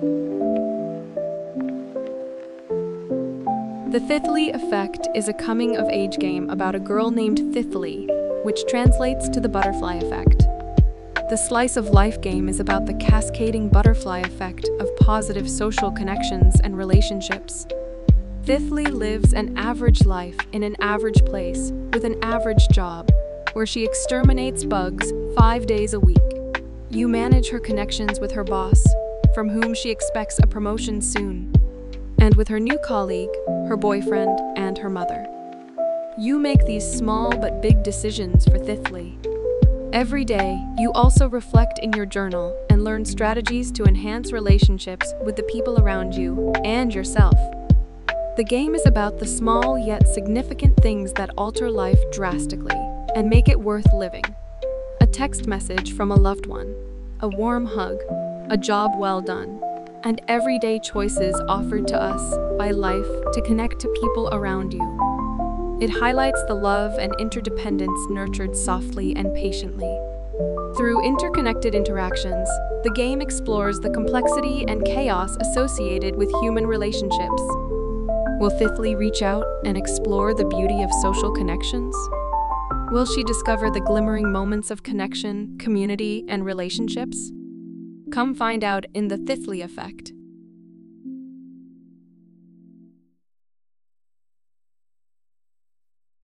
The Titli Effect is a coming of age game about a girl named Titli, which translates to the butterfly effect. The slice of life game is about the cascading butterfly effect of positive social connections and relationships. Titli lives an average life in an average place with an average job, where she exterminates bugs five days a week. You manage her connections with her boss, from whom she expects a promotion soon, and with her new colleague, her boyfriend, and her mother. You make these small but big decisions for Titli. Every day, you also reflect in your journal and learn strategies to enhance relationships with the people around you and yourself. The game is about the small yet significant things that alter life drastically and make it worth living. A text message from a loved one, a warm hug, a job well done, and everyday choices offered to us by life to connect to people around you. It highlights the love and interdependence nurtured softly and patiently. Through interconnected interactions, the game explores the complexity and chaos associated with human relationships. Will Titli reach out and explore the beauty of social connections? Will she discover the glimmering moments of connection, community, and relationships? Come find out in The Titli Effect.